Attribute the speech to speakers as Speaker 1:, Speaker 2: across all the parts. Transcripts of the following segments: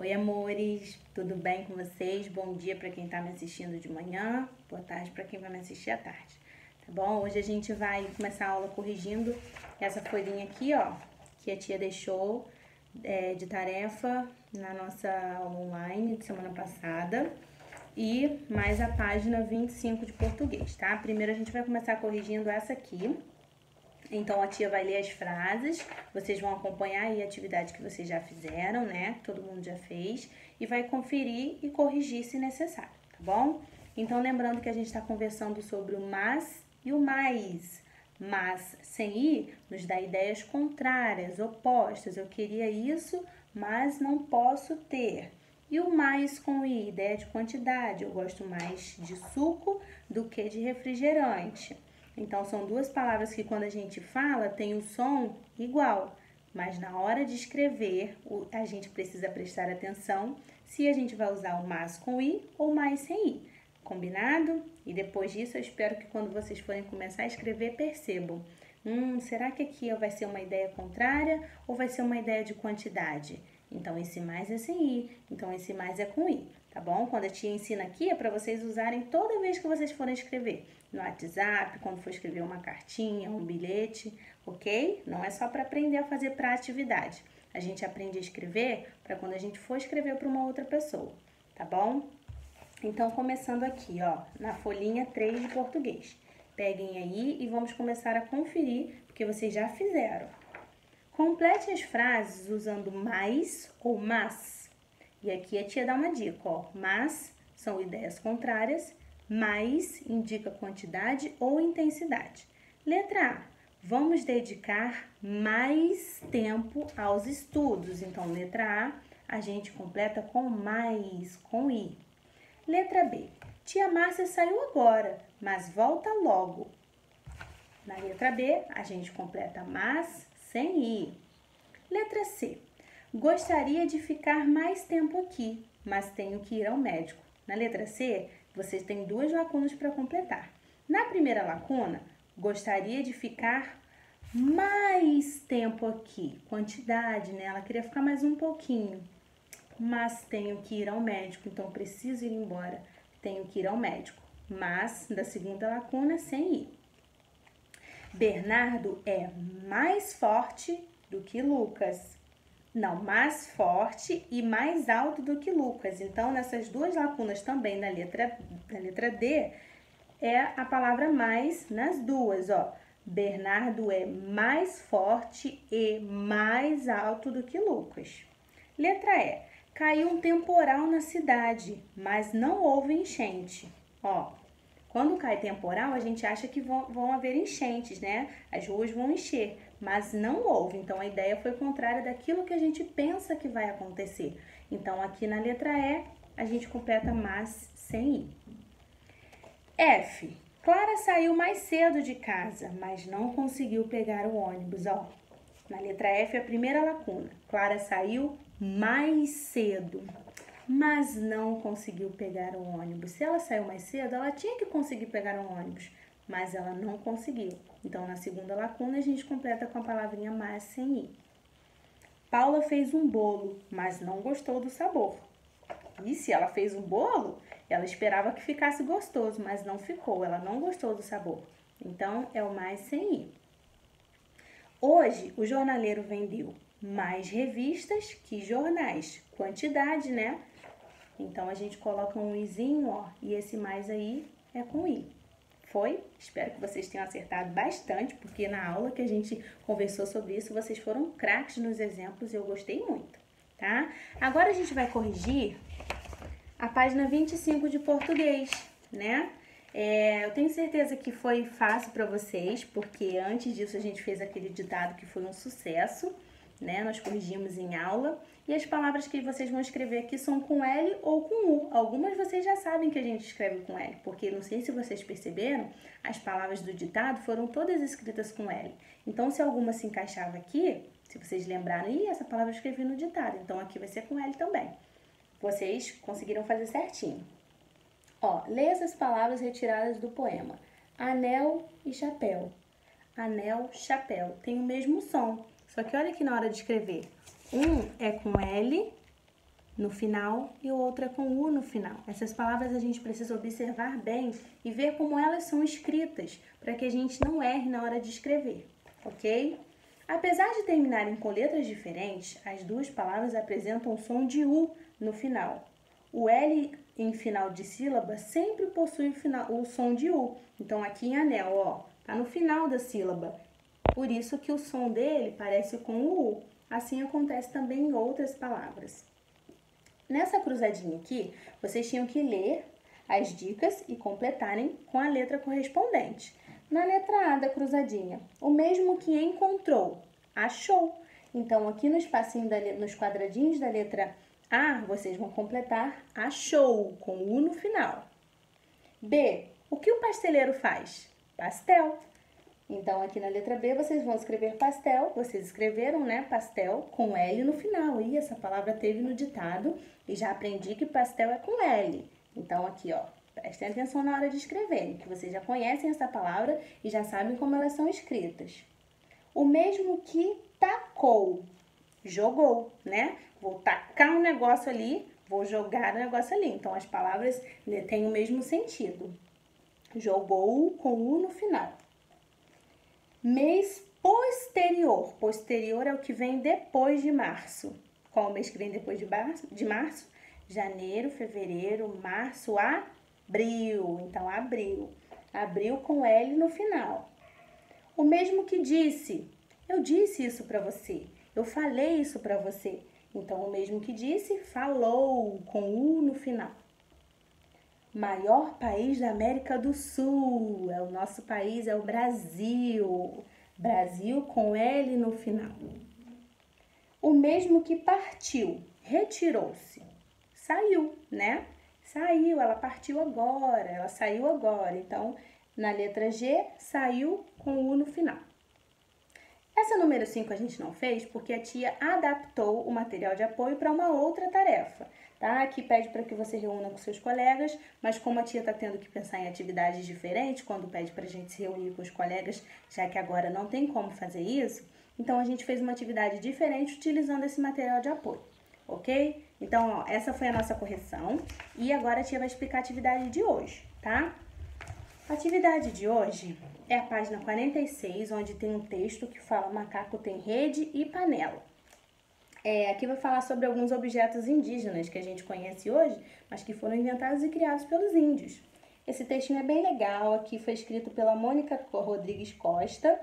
Speaker 1: Oi, amores, tudo bem com vocês? Bom dia para quem está me assistindo de manhã, boa tarde para quem vai me assistir à tarde, tá bom? Hoje a gente vai começar a aula corrigindo essa folhinha aqui, ó, que a tia deixou é, de tarefa na nossa aula online de semana passada e mais a página 25 de português, tá? Primeiro a gente vai começar corrigindo essa aqui, então, a tia vai ler as frases, vocês vão acompanhar aí a atividade que vocês já fizeram, né? Todo mundo já fez, e vai conferir e corrigir se necessário, tá bom? Então, lembrando que a gente está conversando sobre o mas e o mais. Mas sem i nos dá ideias contrárias, opostas. Eu queria isso, mas não posso ter. E o mais com i, ideia de quantidade. Eu gosto mais de suco do que de refrigerante. Então, são duas palavras que quando a gente fala tem o som igual, mas na hora de escrever a gente precisa prestar atenção se a gente vai usar o mais com i ou mais sem i. Combinado? E depois disso, eu espero que quando vocês forem começar a escrever, percebam. Hum, será que aqui vai ser uma ideia contrária ou vai ser uma ideia de quantidade? Então, esse mais é sem i, então esse mais é com i tá bom? Quando a tia ensina aqui é para vocês usarem toda vez que vocês forem escrever no WhatsApp, quando for escrever uma cartinha, um bilhete, ok? Não é só para aprender a fazer para atividade. A gente aprende a escrever para quando a gente for escrever para uma outra pessoa, tá bom? Então, começando aqui, ó, na folhinha 3 de português. Peguem aí e vamos começar a conferir, porque vocês já fizeram. Complete as frases usando mais ou mas e aqui a tia dá uma dica, ó. Mas são ideias contrárias, mais indica quantidade ou intensidade. Letra A. Vamos dedicar mais tempo aos estudos. Então, letra A, a gente completa com mais, com i. Letra B. Tia Márcia saiu agora, mas volta logo. Na letra B, a gente completa mas sem i. Letra C. Gostaria de ficar mais tempo aqui, mas tenho que ir ao médico. Na letra C, você tem duas lacunas para completar. Na primeira lacuna, gostaria de ficar mais tempo aqui. Quantidade, né? Ela queria ficar mais um pouquinho. Mas tenho que ir ao médico, então preciso ir embora. Tenho que ir ao médico. Mas, da segunda lacuna, sem ir. Bernardo é mais forte do que Lucas. Não, mais forte e mais alto do que Lucas. Então, nessas duas lacunas também na letra, na letra D, é a palavra mais nas duas, ó. Bernardo é mais forte e mais alto do que Lucas. Letra E. Caiu um temporal na cidade, mas não houve enchente. Ó, quando cai temporal, a gente acha que vão, vão haver enchentes, né? As ruas vão encher mas não houve. Então a ideia foi contrária daquilo que a gente pensa que vai acontecer. Então aqui na letra E a gente completa mas sem i. F. Clara saiu mais cedo de casa, mas não conseguiu pegar o ônibus. Ó, na letra F a primeira lacuna. Clara saiu mais cedo, mas não conseguiu pegar o ônibus. Se ela saiu mais cedo, ela tinha que conseguir pegar um ônibus mas ela não conseguiu. Então, na segunda lacuna, a gente completa com a palavrinha mais sem i. Paula fez um bolo, mas não gostou do sabor. E se ela fez um bolo, ela esperava que ficasse gostoso, mas não ficou, ela não gostou do sabor. Então, é o mais sem i. Hoje, o jornaleiro vendeu mais revistas que jornais. Quantidade, né? Então, a gente coloca um izinho, ó, e esse mais aí é com i. Foi? Espero que vocês tenham acertado bastante, porque na aula que a gente conversou sobre isso, vocês foram craques nos exemplos e eu gostei muito, tá? Agora a gente vai corrigir a página 25 de português, né? É, eu tenho certeza que foi fácil para vocês, porque antes disso a gente fez aquele ditado que foi um sucesso né? Nós corrigimos em aula. E as palavras que vocês vão escrever aqui são com L ou com U. Algumas vocês já sabem que a gente escreve com L, porque não sei se vocês perceberam, as palavras do ditado foram todas escritas com L. Então, se alguma se encaixava aqui, se vocês lembraram, e essa palavra eu escrevi no ditado, então aqui vai ser com L também. Vocês conseguiram fazer certinho. Ó, leia essas palavras retiradas do poema. Anel e chapéu. Anel, chapéu. Tem o mesmo som. Só que olha aqui na hora de escrever. Um é com L, no final e outra com U no final. Essas palavras a gente precisa observar bem e ver como elas são escritas, para que a gente não erre na hora de escrever, ok? Apesar de terminarem com letras diferentes, as duas palavras apresentam o som de U no final. O L em final de sílaba sempre possui o, final, o som de U. Então, aqui em anel, ó, tá no final da sílaba. Por isso que o som dele parece com o U. Assim acontece também em outras palavras. Nessa cruzadinha aqui, vocês tinham que ler as dicas e completarem com a letra correspondente. Na letra A da cruzadinha, o mesmo que encontrou, achou. Então, aqui no espacinho, da, nos quadradinhos da letra A, vocês vão completar achou, com U no final. B, o que o pasteleiro faz? Pastel. Então, aqui na letra B, vocês vão escrever pastel. Vocês escreveram, né, pastel com L no final. E essa palavra teve no ditado e já aprendi que pastel é com L. Então, aqui, ó, prestem atenção na hora de escrever, que vocês já conhecem essa palavra e já sabem como elas são escritas. O mesmo que tacou, jogou, né? Vou tacar um negócio ali, vou jogar o um negócio ali. Então, as palavras né, têm o mesmo sentido. Jogou com U no final. Mês posterior. Posterior é o que vem depois de março. Qual o mês que vem depois de março? De março? Janeiro, fevereiro, março, abril. Então, abril. Abril com L no final. O mesmo que disse. Eu disse isso para você. Eu falei isso para você. Então, o mesmo que disse, falou com U no final. Maior país da América do Sul. É o nosso país, é o Brasil. Brasil com L no final. O mesmo que partiu, retirou-se. Saiu, né? Saiu, ela partiu agora, ela saiu agora. Então, na letra G, saiu com U no final. Essa número 5 a gente não fez porque a tia adaptou o material de apoio para uma outra tarefa tá? Aqui pede para que você reúna com seus colegas, mas como a tia está tendo que pensar em atividades diferentes, quando pede para a gente se reunir com os colegas, já que agora não tem como fazer isso, então a gente fez uma atividade diferente utilizando esse material de apoio, ok? Então, ó, essa foi a nossa correção e agora a tia vai explicar a atividade de hoje, tá? A atividade de hoje é a página 46, onde tem um texto que fala macaco tem rede e panela. É, aqui vai falar sobre alguns objetos indígenas que a gente conhece hoje, mas que foram inventados e criados pelos índios. Esse textinho é bem legal, aqui foi escrito pela Mônica Rodrigues Costa.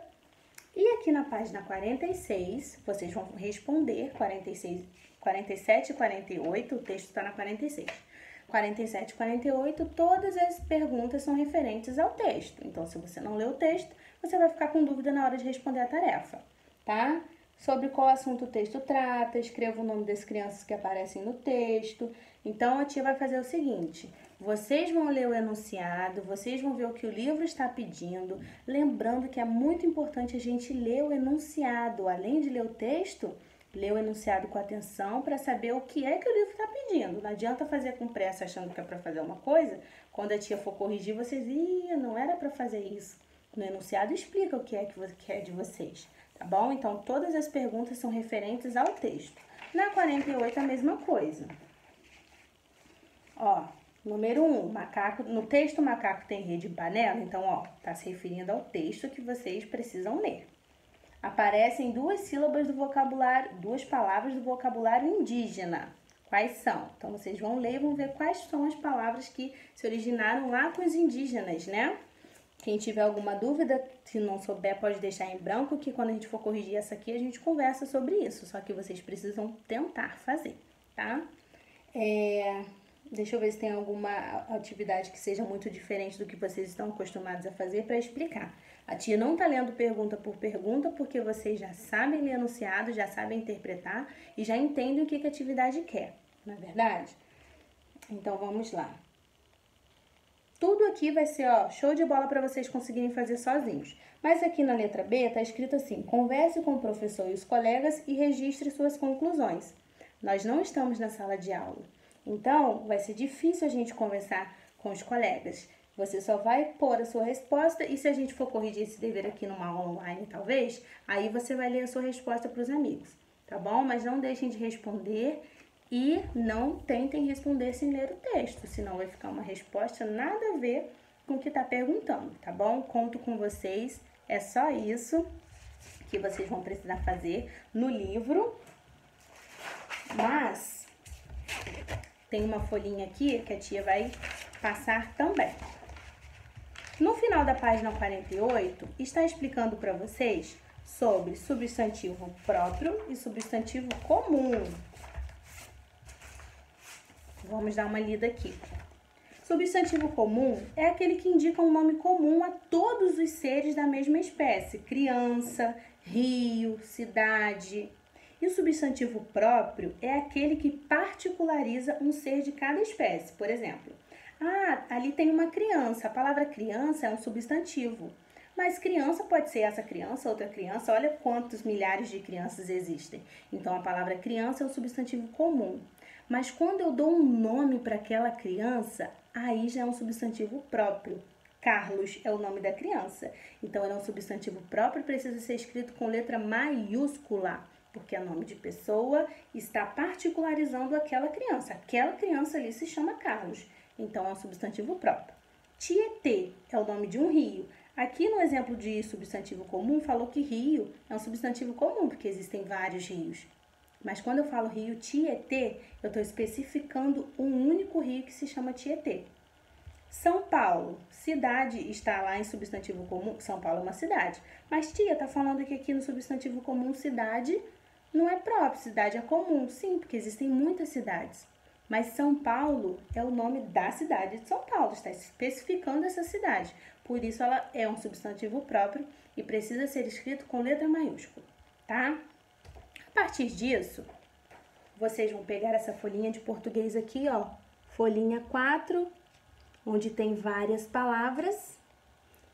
Speaker 1: E aqui na página 46, vocês vão responder 46, 47 e 48, o texto está na 46. 47 e 48, todas as perguntas são referentes ao texto. Então, se você não leu o texto, você vai ficar com dúvida na hora de responder a tarefa, tá? Sobre qual assunto o texto trata, escreva o nome das crianças que aparecem no texto. Então a tia vai fazer o seguinte: vocês vão ler o enunciado, vocês vão ver o que o livro está pedindo, lembrando que é muito importante a gente ler o enunciado, além de ler o texto, ler o enunciado com atenção para saber o que é que o livro está pedindo. Não adianta fazer com pressa achando que é para fazer uma coisa, quando a tia for corrigir, vocês, ih, não era para fazer isso. No enunciado explica o que é que quer de vocês tá bom? Então, todas as perguntas são referentes ao texto. Na 48, a mesma coisa. Ó, número 1, um, macaco, no texto macaco tem rede panela, então, ó, tá se referindo ao texto que vocês precisam ler. Aparecem duas sílabas do vocabulário, duas palavras do vocabulário indígena. Quais são? Então, vocês vão ler e vão ver quais são as palavras que se originaram lá com os indígenas, né? Quem tiver alguma dúvida, se não souber, pode deixar em branco, que quando a gente for corrigir essa aqui, a gente conversa sobre isso. Só que vocês precisam tentar fazer, tá? É, deixa eu ver se tem alguma atividade que seja muito diferente do que vocês estão acostumados a fazer para explicar. A tia não tá lendo pergunta por pergunta, porque vocês já sabem ler anunciado, já sabem interpretar e já entendem o que, que a atividade quer, não é verdade? Então vamos lá. Tudo aqui vai ser, ó, show de bola para vocês conseguirem fazer sozinhos. Mas aqui na letra B tá escrito assim: converse com o professor e os colegas e registre suas conclusões. Nós não estamos na sala de aula. Então, vai ser difícil a gente conversar com os colegas. Você só vai pôr a sua resposta e se a gente for corrigir esse dever aqui numa aula online, talvez, aí você vai ler a sua resposta para os amigos, tá bom? Mas não deixem de responder E não tentem responder sem ler o texto, senão vai ficar uma resposta nada a ver com o que está perguntando, tá bom? Conto com vocês, é só isso que vocês vão precisar fazer no livro. Mas tem uma folhinha aqui que a tia vai passar também. No final da página 48, está explicando para vocês sobre substantivo próprio e substantivo comum. Vamos dar uma lida aqui. Substantivo comum é aquele que indica um nome comum a todos os seres da mesma espécie: criança, rio, cidade. E o substantivo próprio é aquele que particulariza um ser de cada espécie. Por exemplo, ah, ali tem uma criança. A palavra criança é um substantivo. Mas criança pode ser essa criança, outra criança. Olha quantos milhares de crianças existem. Então a palavra criança é um substantivo comum. Mas quando eu dou um nome para aquela criança, aí já é um substantivo próprio. Carlos é o nome da criança. Então ele é um substantivo próprio precisa ser escrito com letra maiúscula, porque é nome de pessoa, está particularizando aquela criança. Aquela criança ali se chama Carlos. Então é um substantivo próprio. Tietê é o nome de um rio. Aqui no exemplo de substantivo comum, falou que rio é um substantivo comum, porque existem vários rios. Mas quando eu falo rio Tietê, eu estou especificando um único rio que se chama Tietê. São Paulo, cidade, está lá em substantivo comum. São Paulo é uma cidade. Mas tia, está falando que aqui no substantivo comum cidade não é próprio, cidade é comum. Sim, porque existem muitas cidades. Mas São Paulo é o nome da cidade de São Paulo, está especificando essa cidade. Por isso ela é um substantivo próprio e precisa ser escrito com letra maiúscula, tá? A partir disso, vocês vão pegar essa folhinha de português aqui, ó, folhinha 4, onde tem várias palavras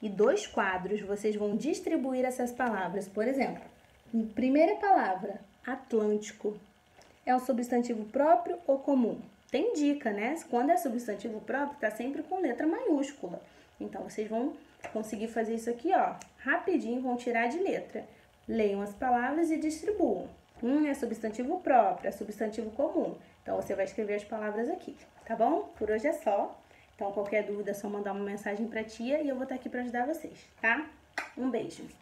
Speaker 1: e dois quadros. Vocês vão distribuir essas palavras. Por exemplo, primeira palavra, Atlântico é um substantivo próprio ou comum? Tem dica, né? Quando é substantivo próprio, tá sempre com letra maiúscula. Então, vocês vão conseguir fazer isso aqui, ó, rapidinho, vão tirar de letra. Leiam as palavras e distribuam. Um é substantivo próprio, é substantivo comum. Então, você vai escrever as palavras aqui, tá bom? Por hoje é só. Então, qualquer dúvida é só mandar uma mensagem pra tia e eu vou estar aqui para ajudar vocês, tá? Um beijo!